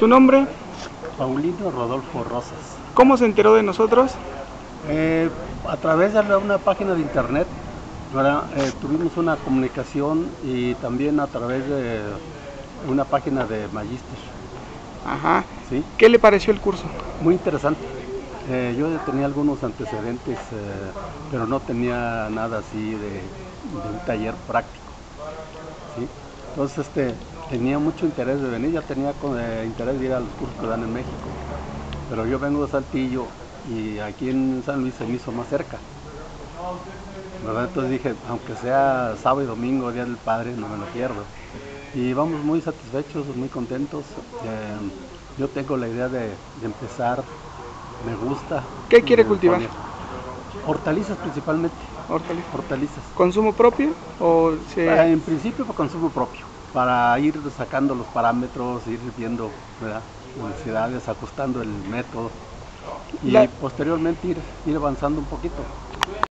¿Su nombre? Paulino Rodolfo Rosas. ¿Cómo se enteró de nosotros? Eh, a través de una página de internet eh, tuvimos una comunicación y también a través de una página de Magister. Ajá. ¿sí? ¿Qué le pareció el curso? Muy interesante. Eh, yo tenía algunos antecedentes, pero no tenía nada así de, un taller práctico. ¿sí? Entonces este, tenía mucho interés de venir, ya tenía interés de ir a los cursos que dan en México. Pero yo vengo de Saltillo y aquí en San Luis se me hizo más cerca. Entonces dije, aunque sea sábado y domingo, Día del Padre, no me lo pierdo. Y vamos muy satisfechos, muy contentos. Eh, yo tengo la idea de, empezar, me gusta. ¿Qué quiere cultivar? Hortalizas principalmente. Hortalizas. Hortalizas. ¿Consumo propio? O eh, En principio para consumo propio, para ir sacando los parámetros, ir viendo ¿verdad? necesidades, ajustando el método y posteriormente ir, ir avanzando un poquito.